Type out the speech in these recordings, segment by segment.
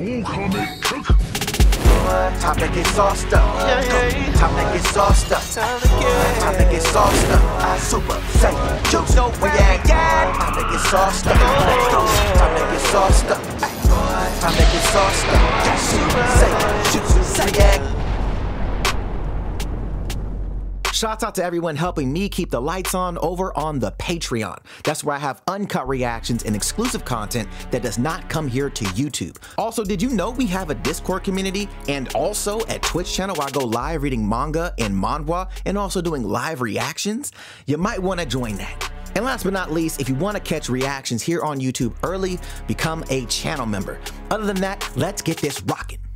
Time to get sauced up. Time to get sauced up. Time to get sauced up. Super Saiyan juice. No react. Time to get sauced up. Time to get sauced up. Time to get sauced up. Super Saiyan juice. React. Shouts out to everyone helping me keep the lights on over on the Patreon. That's where I have uncut reactions and exclusive content that does not come here to YouTube. Also, did you know we have a Discord community and also a Twitch channel where I go live reading manga and manhwa and also doing live reactions? You might want to join that. And last but not least, if you want to catch reactions here on YouTube early, become a channel member. Other than that, let's get this rocking.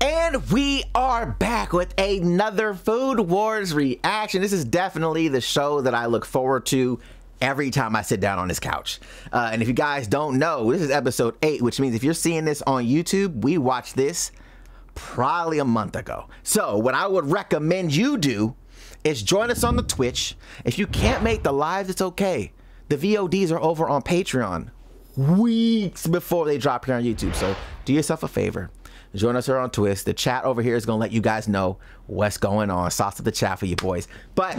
And we are back with another Food Wars reaction. This is definitely the show that I look forward to every time I sit down on this couch. Uh, and if you guys don't know, this is episode 8, which means if you're seeing this on YouTube, we watched this probably a month ago. So, what I would recommend you do is join us on the Twitch. If you can't make the lives, it's okay. The VODs are over on Patreon weeks before they drop here on YouTube. So, do yourself a favor Join us here on Twitch. The chat over here is going to let you guys know what's going on. Sauce of the chat for you boys. But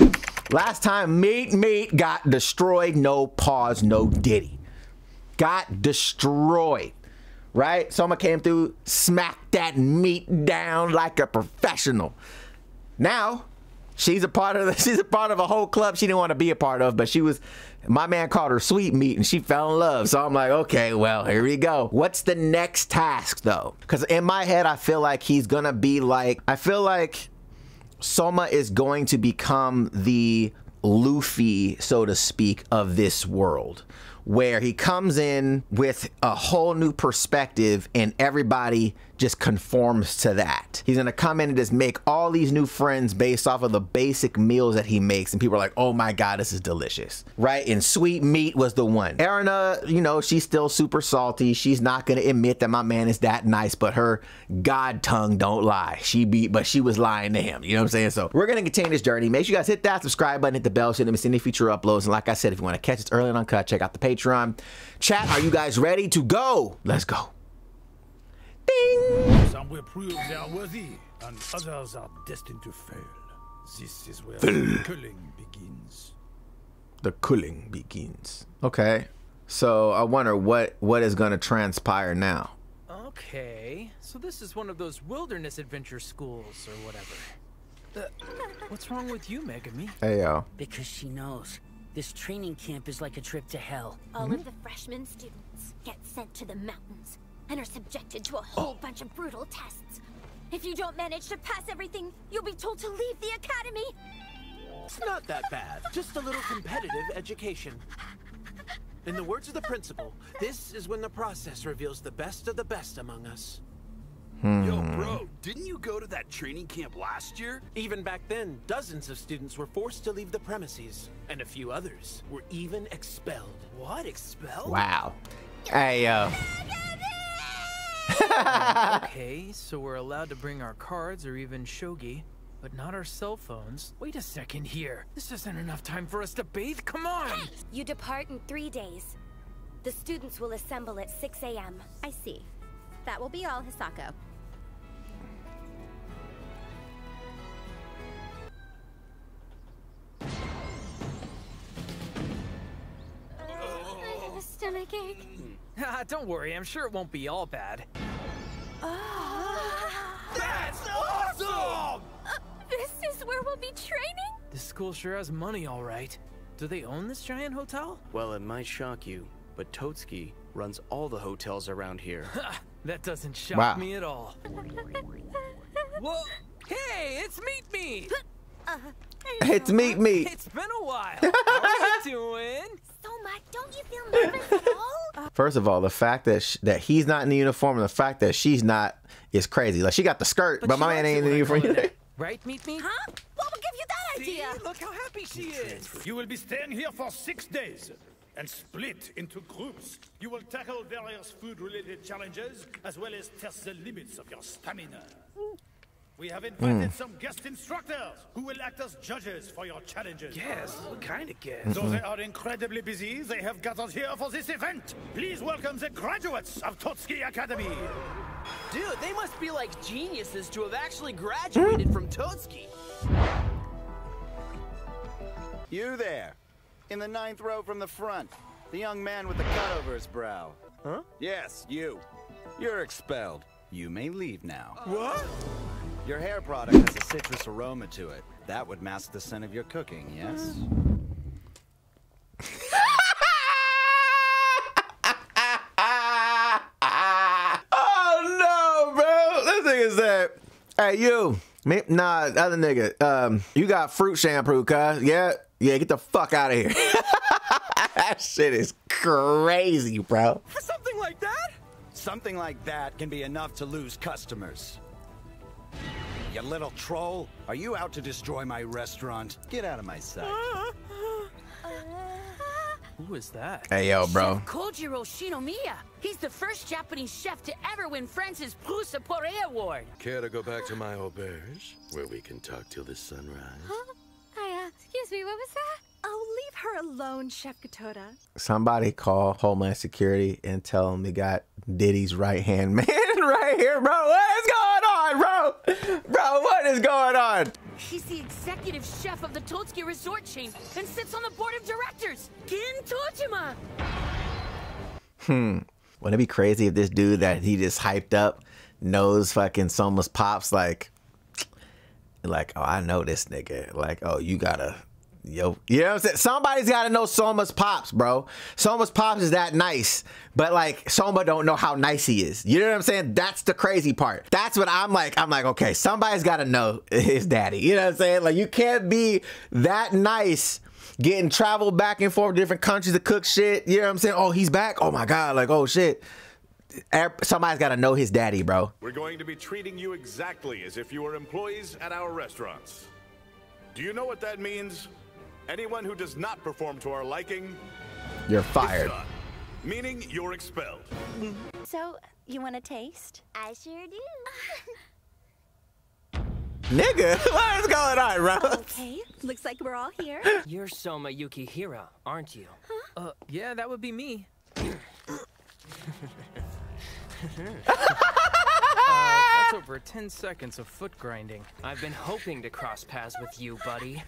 last time, Meat Meat got destroyed. No pause, no ditty. Got destroyed. Right? Soma came through, smacked that meat down like a professional. Now, she's a part of the, she's a part of a whole club she didn't want to be a part of, but she was my man called her sweet meat and she fell in love. So I'm like, okay, well, here we go. What's the next task though? Because in my head, I feel like he's gonna be like, I feel like Soma is going to become the Luffy, so to speak, of this world where he comes in with a whole new perspective and everybody just conforms to that. He's gonna come in and just make all these new friends based off of the basic meals that he makes, and people are like, oh my god, this is delicious, right? And sweet meat was the one. Erina, you know, she's still super salty. She's not gonna admit that my man is that nice, but her god tongue don't lie. She be, but she was lying to him. You know what I'm saying? So we're gonna continue this journey. Make sure you guys hit that subscribe button, hit the bell so you don't miss any future uploads. And like I said, if you want to catch us early and uncut, check out the Patreon. Chat, are you guys ready to go? Let's go. Ding! Some will prove they are worthy, and others are destined to fail. This is where the culling begins. The culling begins. Okay. So I wonder what what is going to transpire now. Okay. So this is one of those wilderness adventure schools or whatever. Uh, what's wrong with you, Megumi? Hey yo. Because she knows. This training camp is like a trip to hell. All mm -hmm. of the freshman students get sent to the mountains and are subjected to a whole oh. bunch of brutal tests. If you don't manage to pass everything, you'll be told to leave the academy. It's not that bad. Just a little competitive education. In the words of the principal, this is when the process reveals the best of the best among us. Hmm. Yo, bro, didn't you go to that training camp last year? Even back then, dozens of students were forced to leave the premises, and a few others were even expelled. What, expelled? Wow. Hey, yo. Um, okay, so we're allowed to bring our cards or even shogi, but not our cell phones. Wait a second here. This isn't enough time for us to bathe. Come on! You depart in three days. The students will assemble at 6 a.m. I see. That will be all, Hisako. Oh. I have stomach ache. Don't worry, I'm sure it won't be all bad. That's awesome! Uh, this is where we'll be training? This school sure has money, all right. Do they own this giant hotel? Well, it might shock you, but Totsuki runs all the hotels around here. that doesn't shock wow. me at all. Whoa! Hey, it's Meat Me! Uh, it's Meat Me! It's been a while. How are you doing? Soma, don't you feel nervous at all? First of all, the fact that that he's not in the uniform and the fact that she's not is crazy. Like she got the skirt, but, but my man ain't in the uniform either. Right, meet Me? Huh? What would give you that See? idea? Look how happy she is. You will be staying here for six days and split into groups. You will tackle various food-related challenges as well as test the limits of your stamina. We have invited mm. some guest instructors who will act as judges for your challenges. Yes, what kind of guests? Though they are incredibly busy, they have gathered here for this event. Please welcome the graduates of Totsuki Academy. Dude, they must be like geniuses to have actually graduated from Totsuki. You there, in the ninth row from the front, the young man with the cut over his brow. Huh? Yes, you. You're expelled. You may leave now. What? Your hair product has a citrus aroma to it. That would mask the scent of your cooking, yes? oh no, bro. This nigga said, hey, you. Me, nah, other nigga. Um, you got fruit shampoo, cuz. Yeah, yeah, get the fuck out of here. that shit is crazy, bro. Something like that? Something like that can be enough to lose customers. You little troll, are you out to destroy my restaurant? Get out of my sight. Who is that? Hey, yo, bro. Chef Kojiro Shinomiya. He's the first Japanese chef to ever win France's Plus Sapore Award. Care to go back to my auberge, where we can talk till the sunrise? Hi, uh, excuse me, what was that? Oh, leave her alone, Chef Gotoda. Somebody call Homeland Security and tell them they got Diddy's right hand man right here, bro. What is going on, bro? Bro, what is going on? He's the executive chef of the Totsuki Resort chain and sits on the board of directors. Gin Dojima. Hmm. Wouldn't it be crazy if this dude that he just hyped up knows fucking Soma's pops like like, oh, I know this nigga. Like, oh, you gotta Yo, you know what I'm saying? Somebody's got to know Soma's pops, bro. Soma's pops is that nice, but like Soma don't know how nice he is. You know what I'm saying? That's the crazy part. That's what I'm like. I'm like, okay, somebody's got to know his daddy. You know what I'm saying? Like you can't be that nice getting travel back and forth to different countries to cook shit. You know what I'm saying? Oh, he's back. Oh my god, like oh shit. Somebody's got to know his daddy, bro. We're going to be treating you exactly as if you were employees at our restaurants. Do you know what that means? Anyone who does not perform to our liking, you're fired. Done, meaning you're expelled. So, you want to taste? I sure do. Nigga, what is going on, bro? Okay, looks like we're all here. You're Soma Yukihira, aren't you? Huh? Uh, yeah, that would be me. uh, that's over 10 seconds of foot grinding. I've been hoping to cross paths with you, buddy.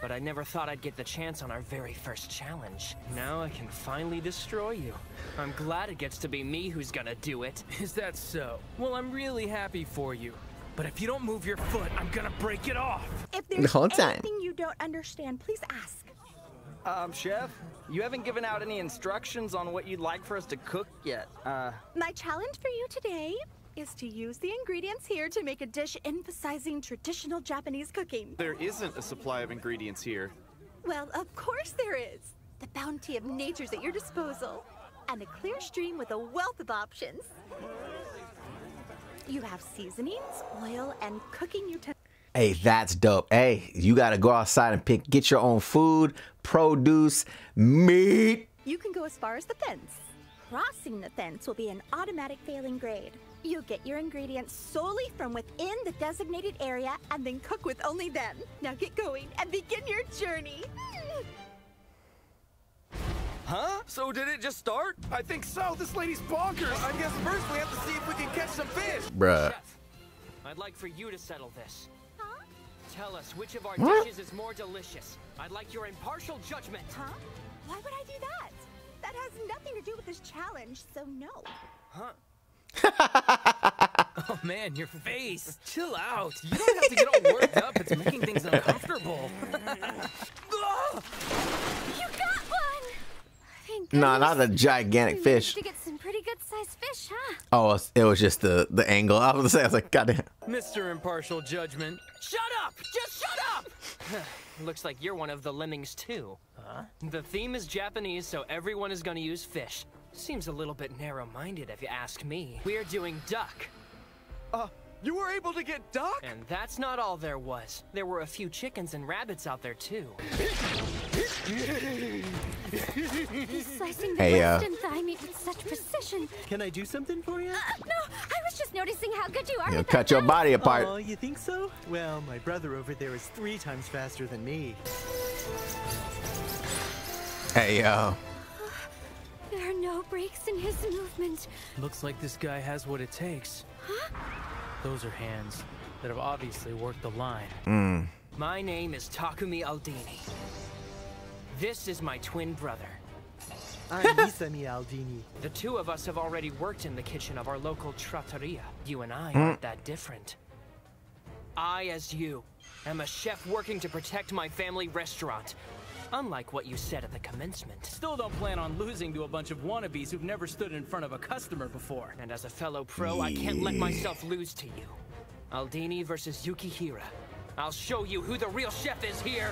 But I never thought I'd get the chance on our very first challenge. Now I can finally destroy you. I'm glad it gets to be me who's gonna do it. Is that so? Well, I'm really happy for you. But if you don't move your foot, I'm gonna break it off. If there's the anything you don't understand, please ask. Um, Chef, you haven't given out any instructions on what you'd like for us to cook yet. Uh... My challenge for you today is to use the ingredients here to make a dish emphasizing traditional Japanese cooking. There isn't a supply of ingredients here. Well, of course there is. The bounty of nature's at your disposal. And a clear stream with a wealth of options. You have seasonings, oil, and cooking utensils. Hey, that's dope. Hey, you gotta go outside and pick, get your own food, produce, meat. You can go as far as the fence. Crossing the fence will be an automatic failing grade. You'll get your ingredients solely from within the designated area and then cook with only them. Now get going and begin your journey. Huh? So did it just start? I think so. This lady's bonkers. I guess first we have to see if we can catch some fish. Bruh. Chef, I'd like for you to settle this. Huh? Tell us which of our what? dishes is more delicious. I'd like your impartial judgment. Huh? Why would I do that? That has nothing to do with this challenge, so no. Huh? oh man, your face. Chill out. You don't have to get all worked up. It's making things uncomfortable. you got one. Thank no, not a gigantic fish. To get some pretty good sized fish, huh? Oh, it was just the the angle. I was gonna say, I was like, goddamn. Mr. Impartial Judgment. Shut up! Just shut up! Looks like you're one of the lemmings too. Huh? The theme is Japanese, so everyone is gonna use fish. Seems a little bit narrow-minded if you ask me. We're doing duck. Uh, you were able to get duck? And that's not all there was. There were a few chickens and rabbits out there too. He's slicing the hey, uh, thigh meat with such precision. Can I do something for you? Uh, no, I was just noticing how good you are You'll cut your knife. body apart. Oh, you think so? Well, my brother over there is three times faster than me. Hey, yo. There are no no breaks in his movement. Looks like this guy has what it takes. Huh? Those are hands that have obviously worked the line. Mm. My name is Takumi Aldini. This is my twin brother. I'm Isami Aldini. The two of us have already worked in the kitchen of our local trattoria. You and I Mm. aren't that different. I, as you, am a chef working to protect my family restaurant. Unlike what you said at the commencement. Still don't plan on losing to a bunch of wannabes who've never stood in front of a customer before. And as a fellow pro, I can't let myself lose to you. Aldini versus Yukihira. I'll show you who the real chef is here.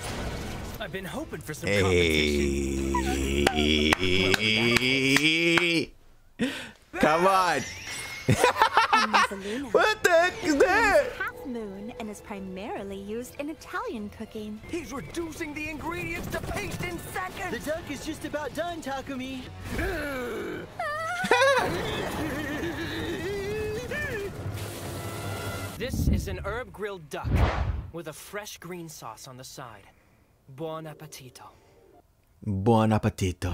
I've been hoping for some Hey. Come on. what the heck is that? Half moon and is primarily used in Italian cooking. He's reducing the ingredients to paste in seconds. The duck is just about done, Takumi. This is an herb grilled duck with a fresh green sauce on the side. Buon appetito. Buon appetito.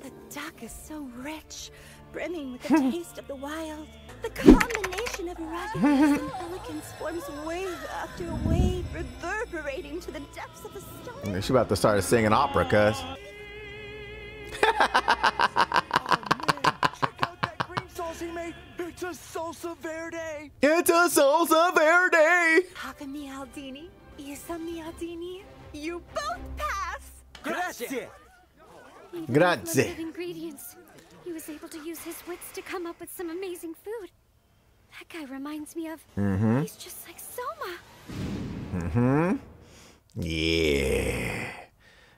The duck is so rich, brimming with the taste of the wild. The combination of ruggedness and elegance forms wave after wave, reverberating to the depths of the stomach. She about to start singing opera, cuz. Sauce he made. It's a salsa verde. It's a salsa verde. Takumi Aldini, Isami Aldini, you both pass. Grazie. Even with Grazie. ingredients, he was able to use his wits to come up with some amazing food. That guy reminds me of. Mm -hmm. He's just like Soma. Mm-hmm. Yeah.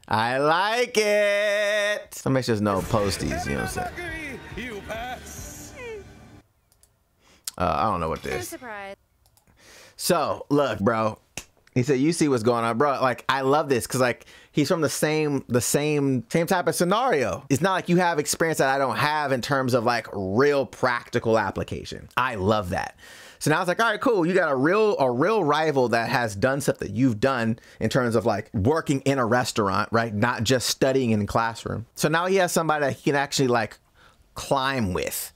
I like it. So make sure there's no posties, you know what I'm saying? You pass. Uh, I don't know what this. surprise. So look, bro. He said, "You see what's going on, bro? Like, I love this because like he's from the same, the same, same type of scenario. It's not like you have experience that I don't have in terms of like real practical application. I love that. So now it's like, all right, cool. You got a real, a real rival that has done stuff that you've done in terms of like working in a restaurant, right? Not just studying in the classroom. So now he has somebody that he can actually like climb with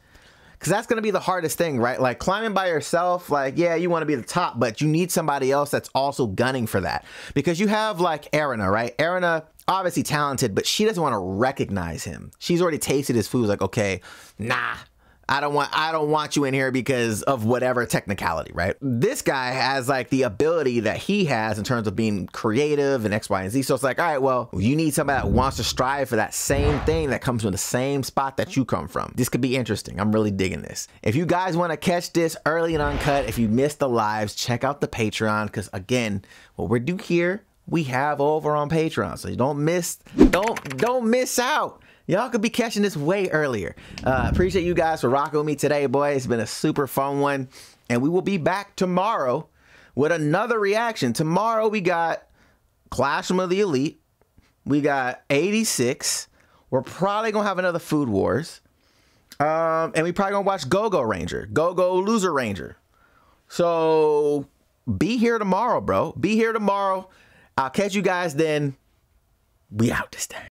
because that's going to be the hardest thing, right? Like climbing by yourself, like, yeah, you want to be the top, but you need somebody else that's also gunning for that. Because you have like Erina, right? Erina, obviously talented, but she doesn't want to recognize him. She's already tasted his food, like, okay, nah. I don't want I don't want you in here because of whatever technicality, right? This guy has like the ability that he has in terms of being creative and X, Y, and Z. So it's like, all right, well, you need somebody that wants to strive for that same thing that comes from the same spot that you come from. This could be interesting. I'm really digging this. If you guys want to catch this early and uncut, if you missed the lives, check out the Patreon because again, what we do here, we have over on Patreon. So you don't miss, don't don't miss out. Y'all could be catching this way earlier. Uh, appreciate you guys for rocking with me today, boy. It's been a super fun one. And we will be back tomorrow with another reaction. Tomorrow we got Clash of the Elite. We got 86. We're probably gonna have another Food Wars. Um, and we probably gonna watch Go Go Ranger, Go Go Loser Ranger. So be here tomorrow, bro. Be here tomorrow. I'll catch you guys then. We out this time.